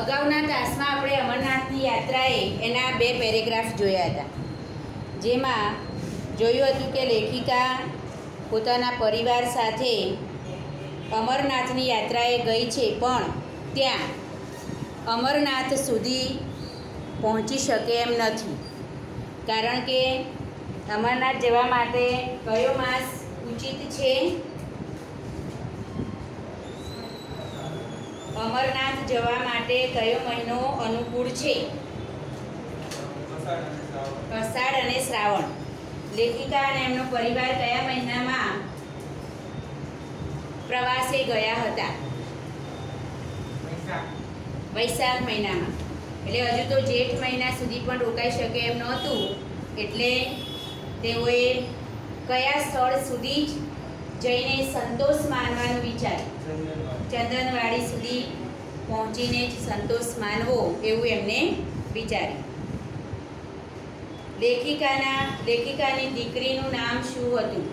અગાઉના તાસમાં આપણે અમરનાથની યાત્રાએ એના બે પેરેગ્રાફ જોયા હતા. જેમાં જોયું હતું કે લેખિકા પોતાના પરિવાર સાથે અમરનાથની યાત્રાએ ગઈ છે, પણ ત્યાં અમરનાથ સુધી પહોંચી શકે એમ નથી. કારણ કે અમરનાથ જવા માટે કયો માસ ઉચિત છે? અમરનાથ જવા માટે કયો મહિનો અનુકૂળ છે? અષાઢ અને શ્રાવણ. લેખિકા અને એમનો પરિવાર કયા મહિનામાં પ્રવાસે ગયા હતા? વૈશાખ મહિનામાં. એટલે હજુ તો જેઠ મહિના સુધી પણ રોકાઈ શકે એમ નહોતું. એટલે તેઓએ કયા સ્થળ સુધી જ જઈને સંતોષ માનવાનું વિચાર્યું ચંદનવાડી સુધી પહોંચીને જ સંતોષ માનવો એવું એમને વિચાર્યું. લેખિકાના લેખિકાની દીકરીનું નામ શું હતું?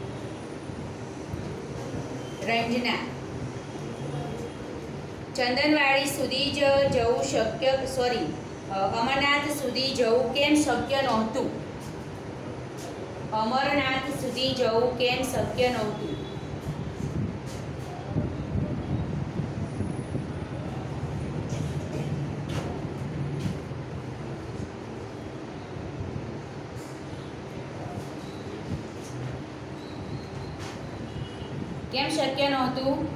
રંજના. ચંદનવાડી સુધી જ જવું શક્ય સોરી અમરનાથ સુધી જવું કેમ શક્ય નહોતું? અમરનાથ સુધી જવું કેમ શક્ય નહોતું? કેમ શક્ય નહોતું?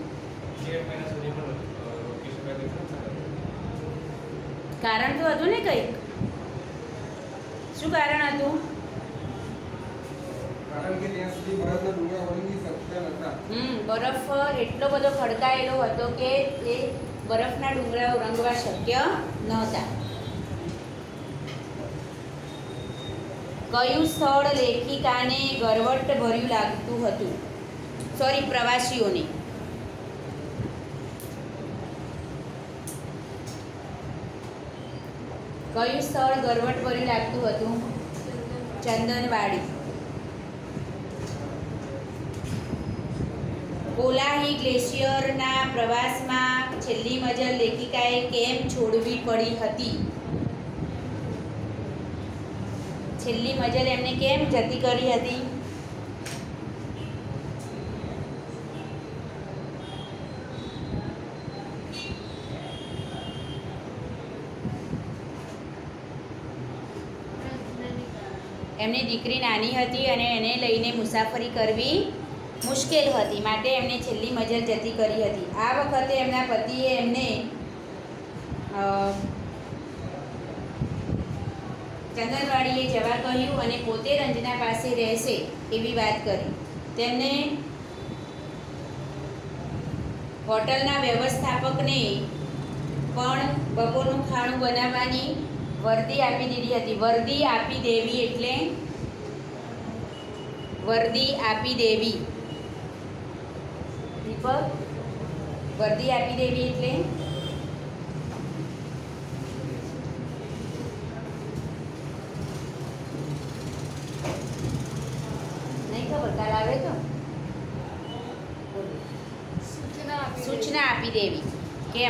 કારણ. તો હતું ને કંઈક? શું કારણ હતું? કારણ કે ત્યાં સુધી બરફના ડુંગરા ઓળંગી શકતા નહોતા હમ બરફ એટલો બધો ખડકાયેલો હતો કે એ બરફના ડુંગરા રંગવા શક્ય નહોતા. કયું સ્થળ લેખિકાને ગરવટ ભર્યું લાગતું હતું? સોરી, પ્રવાસીઓને. કયું સ્થળ ગરવટ ભર્યું લાગતું હતું? ચંદનવાડી. કોલાહી ગ્લેશિયરના પ્રવાસમાં છેલ્લી મજલ લેખિકાએ કેમ છોડવી પડી હતી? છેલ્લી મજલ એમને કેમ જતી કરી હતી? એમની દીકરી નાની હતી અને એને લઈને મુસાફરી કરવી મુશ્કેલ હતી, માટે એમને છેલ્લી મજલ જતી કરી હતી. આ વખતે એમના પતિએ એમને ચંદનવાડીએ જવા કહ્યું અને પોતે રંજના પાસે રહેશે એવી વાત કરી. તેમને હોટલના વ્યવસ્થાપકને પણ બપોરનું ખાણું બનાવવાની વર્દી આપી દીધી હતી. વર્દી આપી દેવી એટલે? વર્દી આપી દેવી. દીપક વર્દી આપી દેવી એટલે? નહીં ખબર કાલ આવે તો? સૂચના આપી દેવી.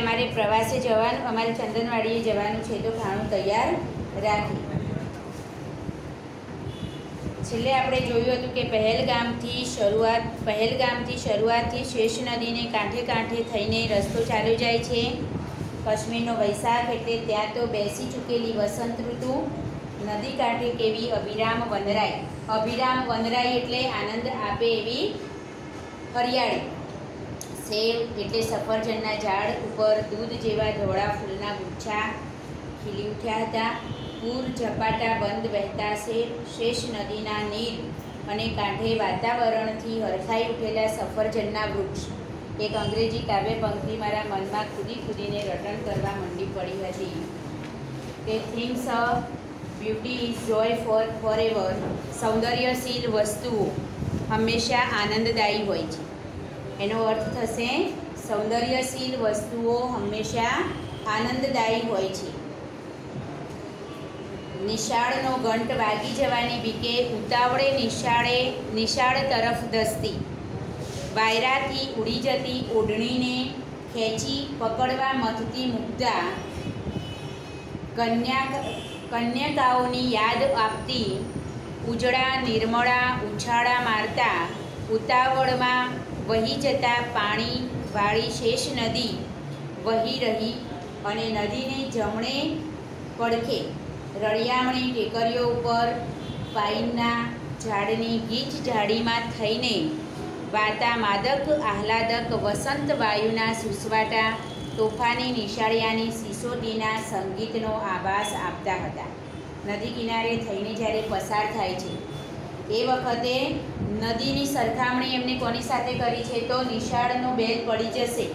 અમારે પ્રવાસે જવાનું, અમારે ચંદનવાડીએ જવાનું છે તો ખાણું તૈયાર રાખી. છેલ્લે આપણે જોયું હતું કે પહેલગામથી શરૂઆત, પહેલગામથી શરૂઆતથી શેષ નદીને કાંઠે કાંઠે થઈને રસ્તો ચાલ્યો જાય છે. કાશ્મીરનો વૈશાખ એટલે ત્યાં તો બેસી ચૂકેલી વસંત ઋતુ. નદી કાંઠે કેવી અભિરામ વનરાય. અભિરામ વનરાય એટલે આનંદ આપે એવી હરિયાળી. સેવ એટલે સફરજનના ઝાડ ઉપર દૂધ જેવા ધોળા ફૂલના ગુચ્છા ખીલી ઉઠ્યા હતા. પૂર ઝપાટા બંધ વહેતા શેર શેષ નદીના નીર અને કાંઠે વાતાવરણથી હરખાઈ ઉઠેલા સફરજનના વૃક્ષ. એક અંગ્રેજી કાવ્ય પંક્તિ મારા મનમાં ખુદી ખુદીને રટણ કરવા મંડી પડી હતી. તે things beauty is joy for forever. સૌંદર્યશીલ વસ્તુઓ હંમેશા આનંદદાયી હોય છે. એનો અર્થ થશે, સૌંદર્યશીલ વસ્તુઓ હંમેશા આનંદદાયી હોય છે. નિશાળનો ઘંટ વાગી જવાની બીકે ઉતાવળે નિશાળે નિશાળ તરફ ધસતી. વાયરાથી ઉડી જતી ઓઢણીને ખેંચી પકડવા મથતી મૂકતા કન્યા કન્યકાઓની યાદ આપતી ઉજળા, નિર્મળા, ઉછાળા મારતા ઉતાવળમાં વહી જતા પાણીવાળી શેષ નદી વહી રહી અને નદીને જમણે પડખે રળિયામણી ટેકરીઓ ઉપર પાઇનના ઝાડની ગીચ ઝાડીમાં થઈને વાતા માદક, આહલાદક, વસંત વાયુના સુસવાટા, તોફાની નિશાળિયાની સિસોટીના સંગીતનો આભાસ આપતા હતા. નદી કિનારે થઈને જ્યારે પસાર થાય છે એ વખતે નદીની સરખામણી એમને કોની સાથે કરી છે તો નિશાળનો બેલ પડી જશે.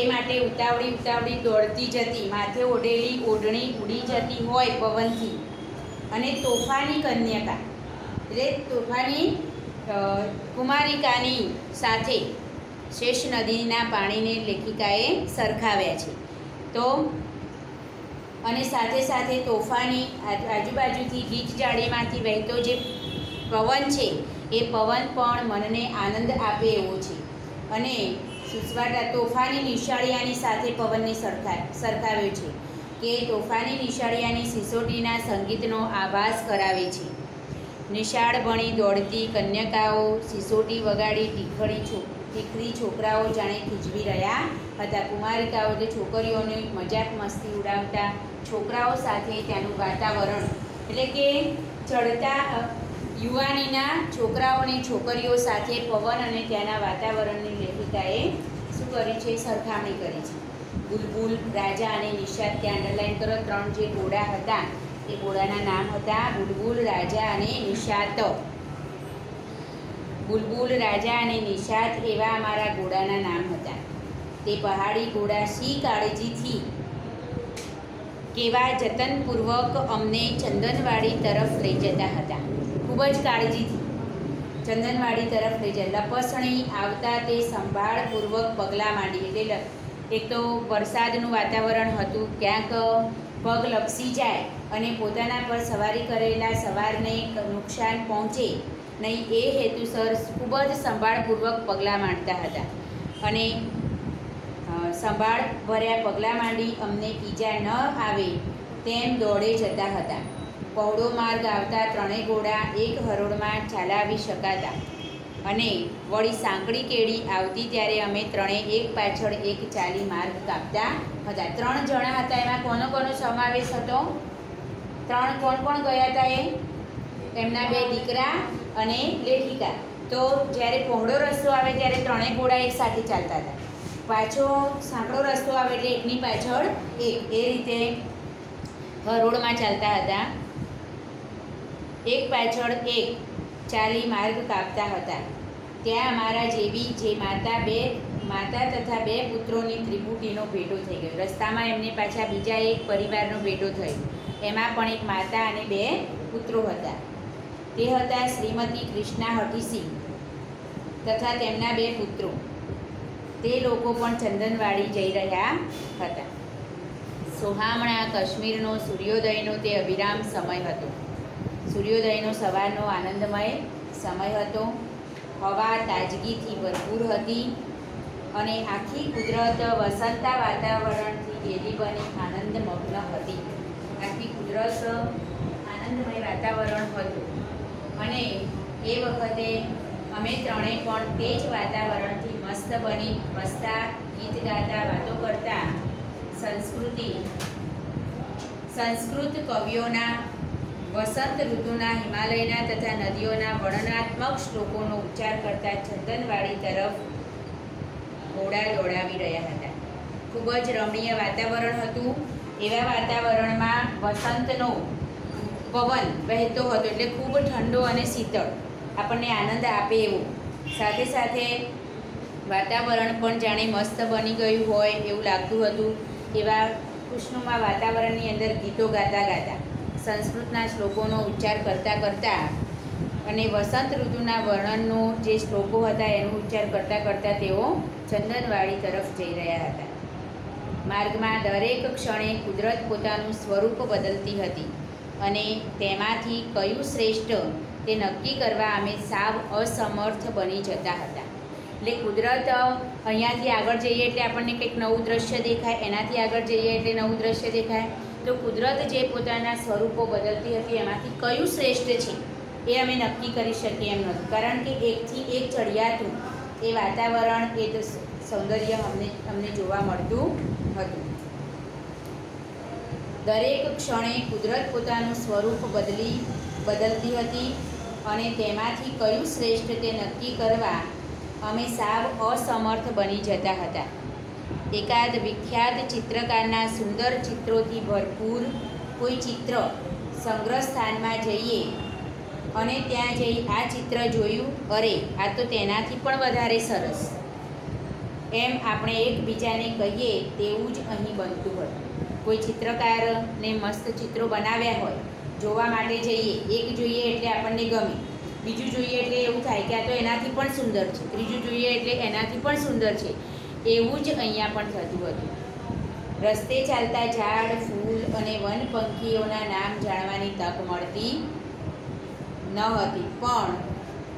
એ માટે ઉતાવળી ઉતાવળી દોડતી જતી, માથે ઓઢેલી ઓઢણી ઉડી જતી હોય પવનથી. અને તોફાની કન્યકા, એટલે તોફાની કુમારિકાની સાથે શેષ નદીના પાણીને લેખિકાએ સરખાવ્યા છે. તો અને સાથે સાથે તોફાની આજુબાજુથી ગીચ જાળીમાંથી વહેતો જે પવન છે, એ પવન પણ મનને આનંદ આપે એવો છે. અને સુસવાટા તોફાની નિશાળિયાની સાથે પવનને સરખા સરખાવ્યો છે કે તોફાની નિશાળિયાની સિસોટીના સંગીતનો આભાસ કરાવે છે. નિશાળ ભણી દોડતી કન્યકાઓ, સિસોટી વગાડી ટીખળી છો ટીખરી છોકરાઓ જાણે ખીજવી રહ્યા હતા. કુમારિકાઓ એટલે છોકરીઓને મજાક મસ્તી ઉડાવતા છોકરાઓ સાથે ત્યાંનું વાતાવરણ એટલે કે ચડતા યુવાનીના છોકરાઓ અને છોકરીઓ સાથે પવન અને ત્યાંના વાતાવરણની લેખિકાએ શું કરી છે? સરખામણી કરી છે. બુલબુલ, રાજા અને નિષાદ ત્યાં અંડરલાઈન કરો. ત્રણ જે ઘોડા હતા, એ ઘોડાના નામ હતા બુલબુલ, રાજા અને નિશાદ. બુલબુલ, રાજા અને નિશાદ એવા અમારા ઘોડાના નામ હતા. તે પહાડી ઘોડા શી કાળજીથી? કેવા જતનપૂર્વક અમને ચંદનવાડી તરફ લઈ જતા હતા. ખૂબ જ કાળજીથી ચંદનવાડી તરફ લઈ જાય. લપસણી આવતા તે સંભાળપૂર્વક પગલાં માંડી. એટલે એક તો વરસાદનું વાતાવરણ હતું. ક્યાંક પગ લપસી જાય અને પોતાના પર સવારી કરેલા સવારને નુકસાન પહોંચે નહીં એ હેતુસર ખૂબ જ સંભાળપૂર્વક પગલાં માંડતા હતા. અને સંભાળ ભર્યા પગલાં માંડી અમને ઈજા ન આવે તેમ દોડે જતા હતા. પહોળો માર્ગ આવતા ત્રણેય ઘોડા એક હરોળમાં ચાલાવી શકાતા અને વળી સાંકડી કેડી આવતી ત્યારે અમે ત્રણેય એક પાછળ એક ચાલી માર્ગ કાપતા હતા. ત્રણ જણા હતા. એમાં કોનો કોનો સમાવેશ હતો? ત્રણ કોણ કોણ ગયા હતા એ? એમના બે દીકરા અને લેખિકા. તો જ્યારે પહોળો રસ્તો આવે ત્યારે ત્રણેય ઘોડા એક સાથે ચાલતા હતા. પાછો સાંકડો રસ્તો આવે એટલે એકની પાછળ એક. એ રીતે હરોળમાં ચાલતા હતા. એક પાછળ એક ચાલી માર્ગ કાપતા હતા. ત્યાં અમારા જેવી જે માતા બે, માતા તથા બે પુત્રોની ત્રિપુટીનો ભેટો થઈ ગયો. રસ્તામાં એમને પાછા બીજા એક પરિવારનો ભેટો થયો. એમાં પણ એક માતા અને બે પુત્રો હતા. તે હતા શ્રીમતી કૃષ્ણા હઠીસિંહ તથા તેમના બે પુત્રો. તે લોકો પણ ચંદનવાડી જઈ રહ્યા હતા. સોહામણા, કાશ્મીરનો સૂર્યોદયનો તે અવિરામ સમય હતો. સૂર્યોદયનો સવારનો આનંદમય સમય હતો. હવા તાજગીથી ભરપૂર હતી અને આખી કુદરત વસંતા વાતાવરણથી ઘેરી બની આનંદમગ્ન હતી. આખી કુદરત આનંદમય વાતાવરણ હતું. અને એ વખતે અમે ત્રણેય પણ તે જ વાતાવરણથી મસ્ત બની મસ્તા ગીત ગાતા, વાતો કરતા સંસ્કૃતિ, સંસ્કૃત કવિઓના વસંત ઋતુના હિમાલયના તથા નદીઓના વર્ણનાત્મક શ્લોકોનો ઉચ્ચાર કરતા ચંદનવાડી તરફ ઘોડા દોડાવી રહ્યા હતા. ખૂબ જ રમણીય વાતાવરણ હતું. એવા વાતાવરણમાં વસંતનો પવન વહેતો હતો એટલે ખૂબ ઠંડો અને શીતળ. આપણને આનંદ આપે એવું. સાથે સાથે વાતાવરણ પણ જાણે મસ્ત બની ગયું હોય એવું લાગતું હતું. એવા ખુશનુમા વાતાવરણની અંદર ગીતો ગાતા ગાતા. સંસ્કૃતના શ્લોકોનો ઉચ્ચાર કરતાં કરતાં અને વસંત ઋતુના વર્ણનનો જે શ્લોકો હતા એનો ઉચ્ચાર કરતાં કરતાં તેઓ ચંદનવાડી તરફ જઈ રહ્યા હતા. માર્ગમાં દરેક ક્ષણે કુદરત પોતાનું સ્વરૂપ બદલતી હતી અને તેમાંથી કયું શ્રેષ્ઠ તે નક્કી કરવા અમે સાવ અસમર્થ બની જતા હતા. એટલે કુદરત અહીંયાથી આગળ જઈએ એટલે આપણને કંઈક નવું દ્રશ્ય દેખાય, એનાથી આગળ જઈએ એટલે નવું દ્રશ્ય દેખાય. તો કુદરત જે પોતાના સ્વરૂપો બદલતી હતી, એમાંથી કયું શ્રેષ્ઠ છે, એ અમે નક્કી કરી શકીએ એમ નહોતું કારણ કે એકથી એક ચડિયાતું એ વાતાવરણ, એ સૌંદર્ય અમને અમને જોવા મળતું હતું. દરેક ક્ષણે કુદરત પોતાનું સ્વરૂપ બદલી, બદલતી હતી અને તેમાંથી કયું શ્રેષ્ઠ તે નક્કી કરવા અમે સાવ અસમર્થ બની જતા હતા. એકાદ વિખ્યાત ચિત્રકારના સુંદર ચિત્રોથી ભરપૂર કોઈ ચિત્ર સંગ્રહ સ્થાનમાં જઈએ અને ત્યાં જઈ આ ચિત્ર જોયું, અરે, આ તો તેનાથી પણ વધારે સરસ. એમ આપણે એકબીજાને કહીએ તેવું જ અહીં બનતું હોય. કોઈ ચિત્રકારને મસ્ત ચિત્રો બનાવ્યા હોય, જોવા માટે જઈએ, એક જોઈએ એટલે આપણને ગમે. બીજું જોઈએ એટલે એવું થાય કે આ તો એનાથી પણ સુંદર છે. ત્રીજું જોઈએ એટલે એનાથી પણ સુંદર છે. એવું જ અહીંયા પણ થતું હતું. રસ્તે ચાલતા ઝાડ, ફૂલ અને વન પંખીઓના નામ જાણવાની તક મળતી ન હતી. પણ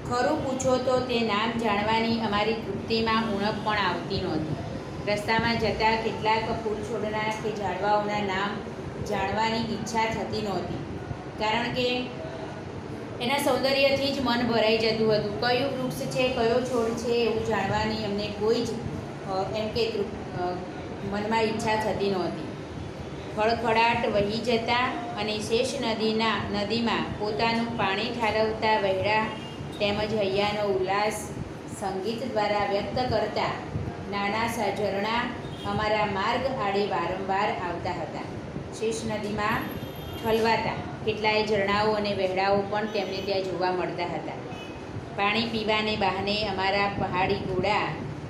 ખરું પૂછો તો તે નામ જાણવાની અમારી તૃપ્તિમાં ઉણપ પણ આવતી નહોતી. રસ્તામાં જતા કેટલાક ફૂલ છોડના કે ઝાડવાઓના નામ જાણવાની ઈચ્છા થતી નહોતી. કારણ કે એના સૌંદર્યથી જ મન ભરાઈ જતું હતું. કયું વૃક્ષ છે, કયો છોડ છે, એવું જાણવાની અમને કોઈ જ એમ કે મનમાં ઈચ્છા થતી નહોતી. ખળખળાટ વહી જતા અને શેષ નદીના, નદીમાં પોતાનું પાણી ઠાલવતા વહેરા તેમજ હૈયાનો ઉલ્લાસ સંગીત દ્વારા વ્યક્ત કરતા નાના સા ઝરણા અમારા માર્ગ આડે વારંવાર આવતા હતા. શેષ નદીમાં ઠલવાતા કેટલાય ઝરણાઓ અને વહેરાઓ પણ તેમને ત્યાં જોવા મળતા હતા. પાણી પીવાને બહાને અમારા પહાડી ઘોડા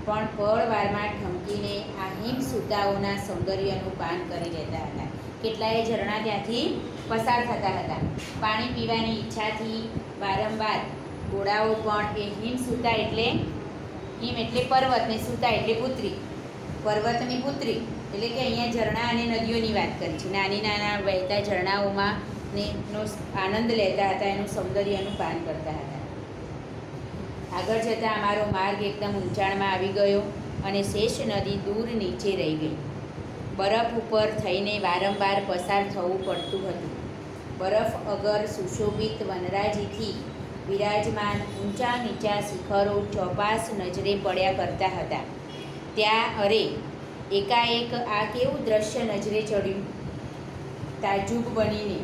પણ પળવારમાં ઠમકીને આ હિમ સુતાઓના સૌંદર્યનું પાન કરી લેતા હતા. કેટલાય ઝરણા ત્યાંથી પસાર થતા હતા. પાણી પીવાની ઈચ્છાથી વારંવાર ઘોડાઓ પણ એ હિમ સુતા એટલે, હિમ એટલે પર્વત ને સુતા એટલે પુત્રી. પર્વતની પુત્રી એટલે કે અહીંયા ઝરણા અને નદીઓની વાત કરી છે. નાની નાના વહેતા ઝરણાઓમાં ને નો આનંદ લેતા હતા, એનું સૌંદર્યનું પાન કરતા હતા. આગળ જતાં અમારો માર્ગ એકદમ ઊંચાણમાં આવી ગયો અને શેષ નદી દૂર નીચે રહી ગઈ. બરફ ઉપર થઈને વારંવાર પસાર થવું પડતું હતું. બરફ અગર સુશોભિત વનરાજીથી વિરાજમાન ઊંચા નીચા શિખરો ચોપાસ નજરે પડ્યા કરતા હતા. ત્યાં અરે એકાએક આ કેવું દ્રશ્ય નજરે ચડ્યું? તાજુબ બનીને.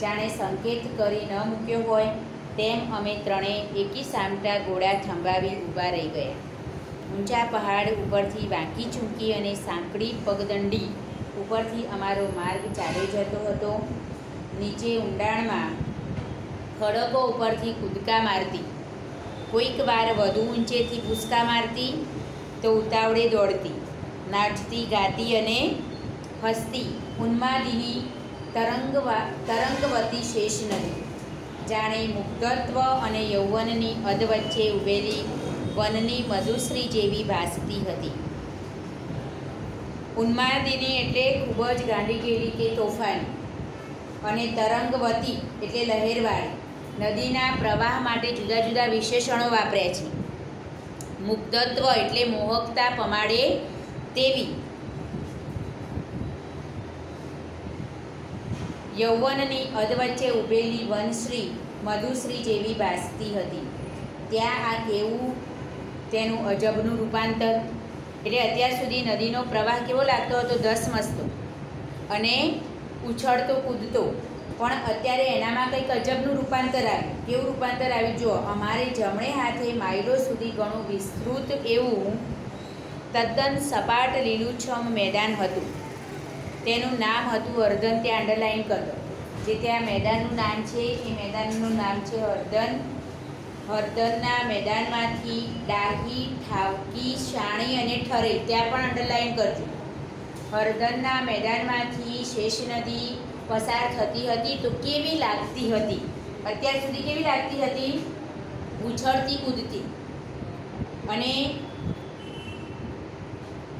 જાણે સંકેત કરી ન મૂક્યો હોય તેમ અમે ત્રણેય એકી સામટા ઘોડા થંભાવી ઊભા રહી ગયા. ઊંચા પહાડ ઉપરથી વાંકી ચૂંકી અને સાંકડી પગદંડી ઉપરથી અમારો માર્ગ ચાલ્યો જતો હતો. નીચે ઊંડાણમાં ખડકો ઉપરથી કૂદકા મારતી. કોઈક વાર વધુ ઊંચેથી કૂદકા મારતી તો ઉતાવળે દોડતી. નાચતી, ગાતી અને હસતી. ઉન્માદિની તરંગવા, તરંગવતી શેષ નદી. જાણે મુક્તત્વ અને યૌવનની અધવચ્ચે ઉભેલી વનની મધુશ્રી જેવી ભાસતી હતી. ઉન્માદિની એટલે ખૂબ જ ગાંડી ગયેલી કે તોફાની અને તરંગવતી એટલે લહેરવાળી. નદીના પ્રવાહ માટે જુદા જુદા વિશેષણો વાપર્યા છે. મુગ્ધત્વ એટલે મોહકતા પમાડે તેવી યૌવનની અધવચ્ચે ઊભેલી વનશ્રી મધુશ્રી જેવી ભાસતી હતી. ત્યાં આ કેવું, તેનું અજબનું રૂપાંતર. એટલે અત્યાર સુધી નદીનો પ્રવાહ કેવો લાગતો હતો? ધસમસતો અને ઉછળતો, કૂદતો. પણ અત્યારે એનામાં કંઈક અજબનું રૂપાંતર આવ્યું. કેવું રૂપાંતર આવ્યું? જો અમારે જમણે હાથે માઇલો સુધી ઘણું વિસ્તૃત એવું તદ્દન સપાટ લીલુંછમ મેદાન હતું. તેનું નામ હતું હરદન ત્યાં અંડરલાઈન કરો જે ત્યાં મેદાનનું નામ છે, એ મેદાનનું નામ છે હરદન હરદનના મેદાનમાંથી ડાહી, ઠાવકી, શાણી અને ઠરે ત્યાં પણ અંડરલાઈન કરજો. હરદનના મેદાનમાંથી શેષ નદી પસાર થતી હતી તો કેવી લાગતી હતી? અત્યાર સુધી કેવી લાગતી હતી? ઉછળતી કૂદતી. અને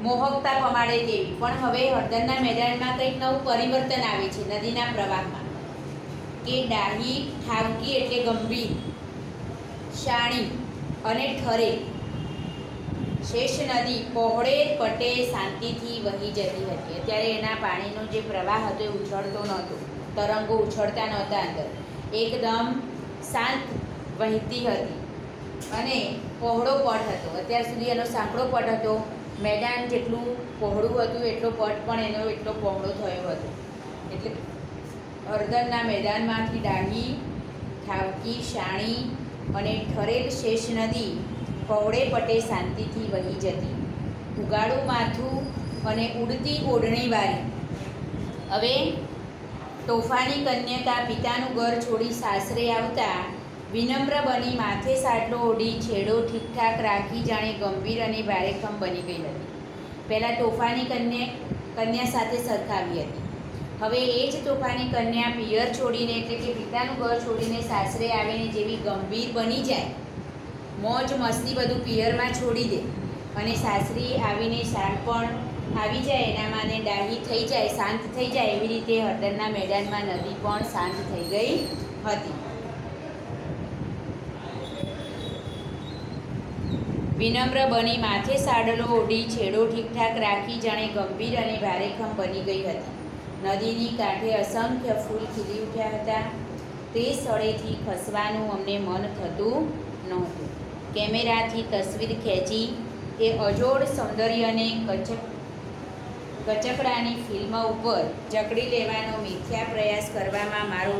મોહકતા પમાડે તેવી. પણ હવે હળદરના મેદાનમાં કંઈક નવું પરિવર્તન આવે છે નદીના પ્રવાહમાં. કે ડાહી ઠાવકી એટલે ગંભીર, શાણી અને ઠરે. શેષ નદી પહોળે પટે શાંતિથી વહી જતી હતી. અત્યારે એના પાણીનો જે પ્રવાહ હતો એ ઉછળતો નહોતો. તરંગો ઉછળતા નહોતા અંદર. એકદમ શાંત વહેતી હતી. અને પહોળો પટ હતો. અત્યાર સુધી એનો સાંકડો પટ હતો. મેદાન જેટલું પહોળું હતું, એટલો પટ પણ એનો એટલો પહોળો થયો હતો. એટલે હળદરના મેદાનમાંથી ડાહી ઠાવકી શાણી અને ઠરેલ શેષ નદી પહોળે પટે શાંતિથી વહી જતી. ઉગાડું માથું અને ઉડતી ઓઢણીવાળી હવે તોફાની કન્યકા પિતાનું ઘર છોડી સાસરે આવતા વિનમ્ર બની, માથે સાટલો ઓઢી, છેડો ઠીકઠાક રાખી, જાણે ગંભીર અને ભારેખમ બની ગઈ હતી. પહેલાં તોફાની કન્યા કન્યા સાથે સરખાવી હતી. હવે એ જ તોફાની કન્યા પિયર છોડીને, એટલે કે પિતાનું ઘર છોડીને સાસરે આવીને જેવી ગંભીર બની જાય. મોજ, મસ્તી બધું પિયરમાં છોડી દે. અને સાસરી આવીને શાણપણ આવી જાય એનામાં ને ડાહી થઈ જાય, શાંત થઈ જાય, એવી રીતે હળદરના મેદાનમાં નદી પણ શાંત થઈ ગઈ હતી. વિનમ્ર બની, માથે સાડલો ઓઢી, છેડો ઠીકઠાક રાખી, જાણે ગંભીર અને ભારેખમ બની ગઈ હતી. નદીની કાંઠે અસંખ્ય ફૂલ ખીલી ઉઠ્યા હતા. તે સ્થળેથી ખસવાનું અમને મન થતું નહોતું. કેમેરાથી તસવીર ખેંચી એ અજોડ સૌંદર્યને કચક, કચકડાની ફિલ્મ ઉપર જકડી લેવાનો મિથ્યા પ્રયાસ કરવામાં મારો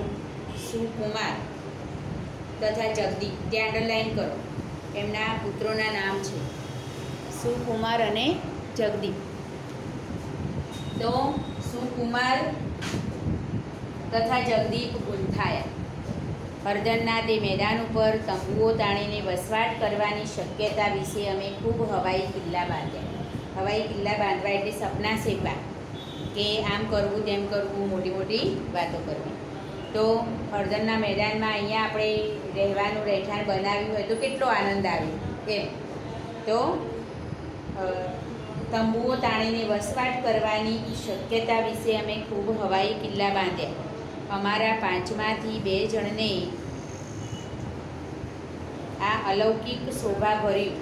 સુકુમાર તથા જગદીપ, ત્યાં અંડરલાઈન કરો. એમના પુત્રોના નામ છે. સુકુમાર અને જગદીપ. તો સુકુમાર તથા જગદીપ ગુંથાયા હરદનના તે મેદાન ઉપર તંબુઓ તાણીને વસવાટ કરવાની શક્યતા વિશે અમે ખૂબ હવાઈ કિલ્લા બાંધ્યા. હવાઈ કિલ્લા બાંધવા એટલે સપના સેવા કે આમ કરવું તેમ કરવું, મોટી મોટી વાતો કરવી. તો હળદરના મેદાનમાં અહીંયા આપણે રહેવાનું, રહેઠાણ બનાવ્યું હોય તો કેટલો આનંદ આવ્યો? એમ. તો તંબુઓ તાણીને વસવાટ કરવાની શક્યતા વિશે અમે ખૂબ હવાઈ કિલ્લા બાંધ્યા. અમારા પાંચમાંથી બે જણને આ અલૌકિક શોભા ભર્યું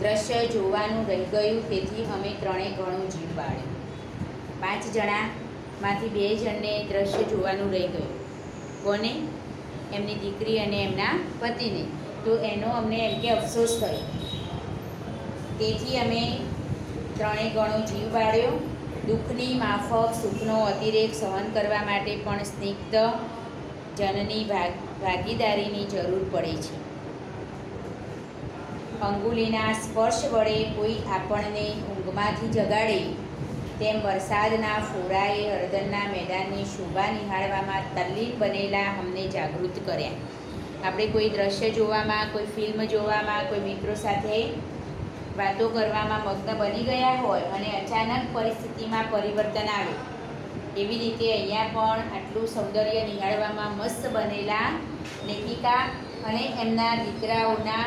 દ્રશ્ય જોવાનું રહી ગયું, તેથી અમે ત્રણે ઘણું જીવ પાડ્યું પાંચ જણામાંથી બે જણને દ્રશ્ય જોવાનું રહી ગયું. કોને? એમની દીકરી અને એમના પતિને. તો એનો અમને એમ કે અફસોસ થયો. તેથી અમે ત્રણેય ગણો જીવ બાળ્યો. દુઃખની માફક, સુખનો અતિરેક સહન કરવા માટે પણ સ્નિગ્ધ જનની ભાગ, ભાગીદારીની જરૂર પડે છે. અંગુલીના સ્પર્શ વડે કોઈ આપણને ઊંઘમાંથી જગાડે તેમ વરસાદના ફોરાએ હળદરના મેદાનની શોભા નિહાળવામાં તલ્લીન બનેલા અમને જાગૃત કર્યા. આપણે કોઈ દ્રશ્ય જોવામાં, કોઈ ફિલ્મ જોવામાં, કોઈ મિત્રો સાથે વાતો કરવામાં મગ્ન બની ગયા હોય અને અચાનક પરિસ્થિતિમાં પરિવર્તન આવે એવી રીતે અહીંયા પણ આટલું સૌંદર્ય નિહાળવામાં મસ્ત બનેલા લેખિકા અને એમના દીકરાઓના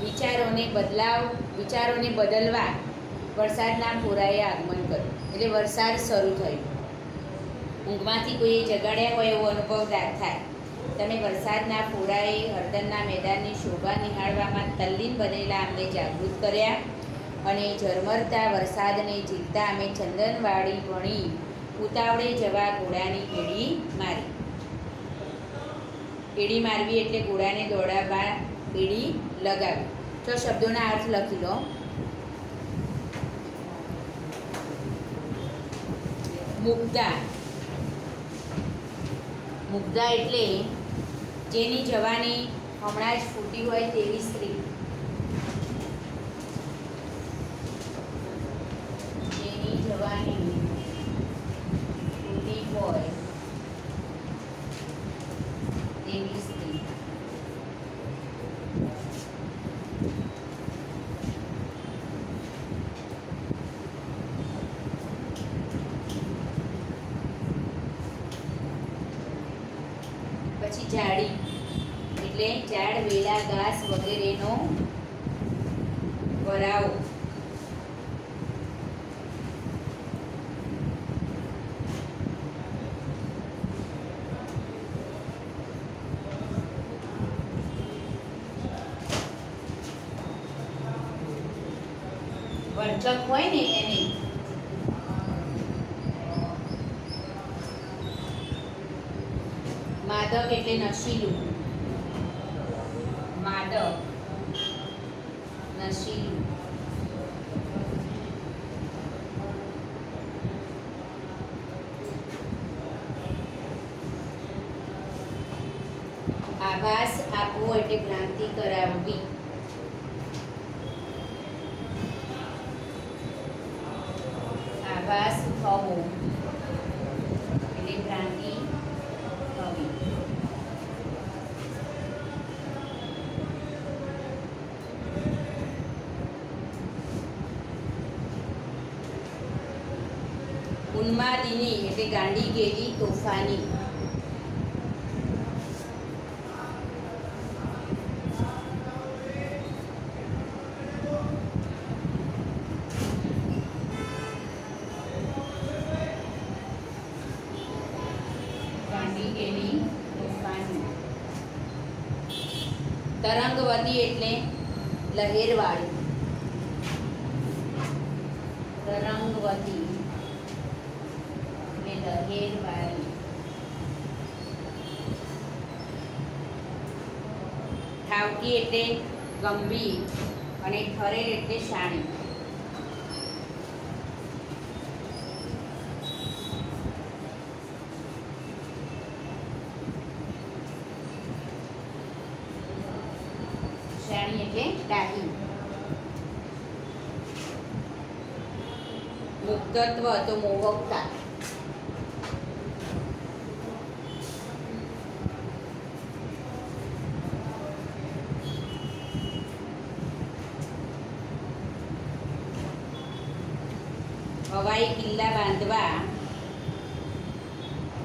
વિચારોને બદલાવ, વિચારોને બદલવા વરસાદના ફોરાએ આગમન કર્યું. એટલે વરસાદ શરૂ થયો. ઊંઘમાંથી કોઈએ જગાડ્યા હોય એવો અનુભવ થાય. તમે વરસાદના ફોરાએ હળદરના મેદાનની શોભા નિહાળવામાં તલ્લીન બનેલા અમને જાગૃત કર્યા અને ઝરમરતા વરસાદને જીતતા અમે ચંદનવાડી ભણી ઉતાવળે જવા ઘોડાની એડી મારી. એડી મારવી એટલે ઘોડાને દોડાવવા એડી લગાવી. તો શબ્દોના અર્થ લખી લો. મુગ્ધા. મુગ્ધા એટલે જેની જવાની હમણાં જ ફૂટી હોય તેવી સ્ત્રી જેની જવાની ફૂટી હોય તેવી સ્ત્રી પછી જાડી એટલે ઝાડ વેલા ઘાસ વગેરેનો વરાવો પંચક હોય ને એને. માદક એટલે નશીલું માદક નશીલું આભાસ આપવો એટલે ભ્રાંતિ કરાવવી આભાસ થવો એટલે ભ્રાંતિ થવી ઉન્માદિની એટલે ગાંડી ગેરી તોફાની ગાંડી ગેલી તોફાની તરંગવતી એટલે લહેરવાળી તરંગવતી એટલે લહેરવાળી ઠાવકી એટલે ગંભીર અને ઠરેર એટલે શાણી. શાણી એટલે ડાહી. મુક્તત્વ તો મોહકતા હવાઈ કિલ્લા બાંધવા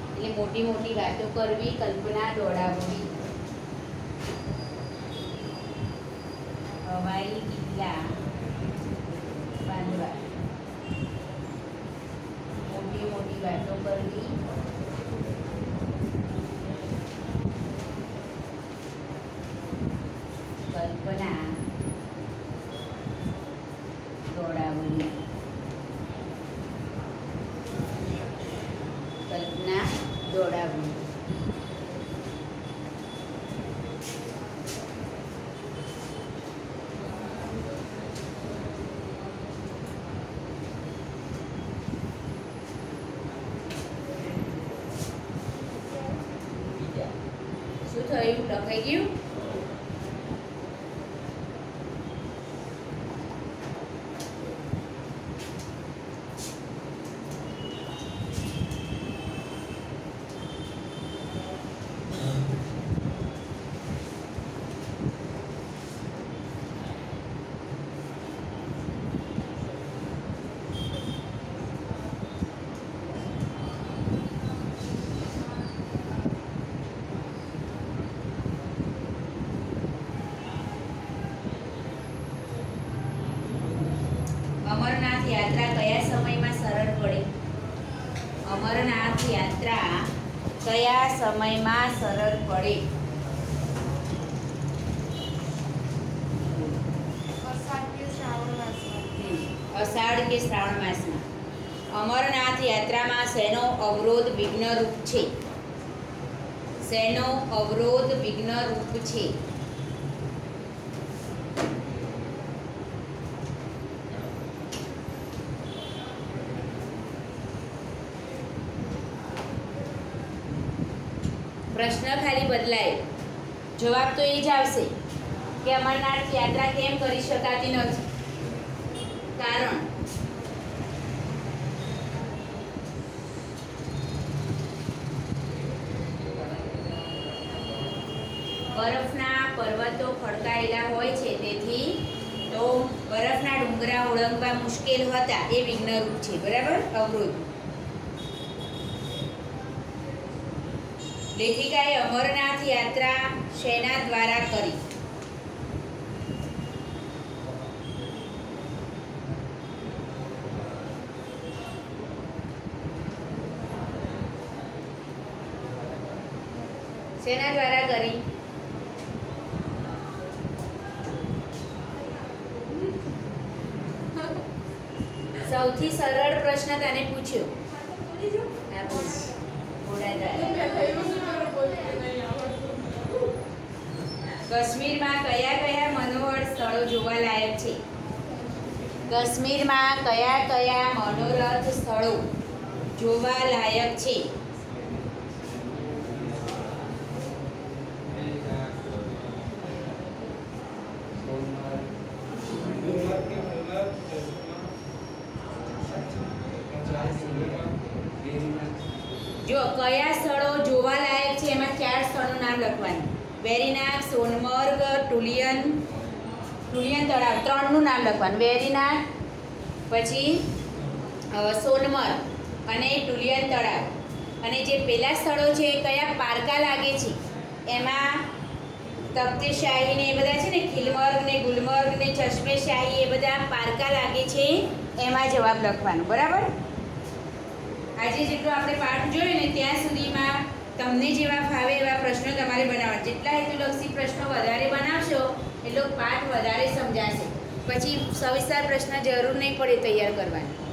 એટલે મોટી મોટી વાતો કરવી કલ્પના દોડાવવી હવાઈ કિલ્લા બાંધવા મોટી મોટી વાતો કરવી કલ્પના દોડાવવી કલ્પના દોડાવવી શું થયું લખાઈ ગયું અમરનાથ યાત્રા કયા સમયમાં સરળ પડે અમરનાથ યાત્રા કયા સમયમાં સરળ પડે. અષાઢ કે શ્રાવણ માસમાં? અમરનાથ યાત્રામાં શેનો અવરોધ વિઘ્નરૂપ છે? શેનો અવરોધ વિઘ્નરૂપ છે? પ્રશ્ન ખાલી બદલાય. જવાબ તો એ જ આવશે કે અમરનાથ યાત્રા કેમ કરી શકાતી નથી. કારણ બરફના પર્વતો ખડકાયેલા હોય છે, તેથી તો બરફના ડુંગરા ઓળંગવા મુશ્કેલ હતા એ વિઘ્નરૂપ છે. બરાબર? અવરોધ. લેખિકાએ અમરનાથ યાત્રા શેના દ્વારા કરી? શેના દ્વારા કરી? સૌથી સરળ પ્રશ્ન તને પૂછ્યો. કાશ્મીરમાં કયા કયા મનોહર સ્થળો જોવાલાયક છે? કાશ્મીરમાં કયા કયા મનોરથ સ્થળો જોવાલાયક છે? જો કયા સ્થળો જોવાલાયક છે, એમાં ચાર સ્થળોનું નામ લખવાનું. વેરીનાગ સોનમર્ગ, ટુલિયન ટુલિયન તળાવ, ત્રણનું નામ લખવાનું. વેરીનાગ પછી સોનમર્ગ અને ટુલિયન તળાવ. અને જે પેલા સ્થળો છે એ કયા પારકા લાગે છે? એમાં તખ્તે શાહી ને એ બધા છે ને, ખિલમર્ગ ને ગુલમર્ગ ને ચશ્મેશાહી એ બધા પારકા લાગે છે, એમાં જવાબ લખવાનો. બરાબર? આજે જેટલું આપણે પાઠ જોયું ને, ત્યાં સુધીમાં તમને જેવા ફાવે એવા પ્રશ્નો તમારે બનાવવા જેટલા હેતુલક્ષી પ્રશ્નો વધારે બનાવશો એટલો પાઠ વધારે સમજાશે. પછી સવિસ્તાર પ્રશ્ન જરૂર નહીં પડે તૈયાર કરવાની.